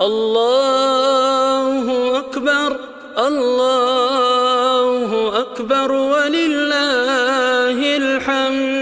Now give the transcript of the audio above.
الله أكبر الله أكبر ولله الحمد.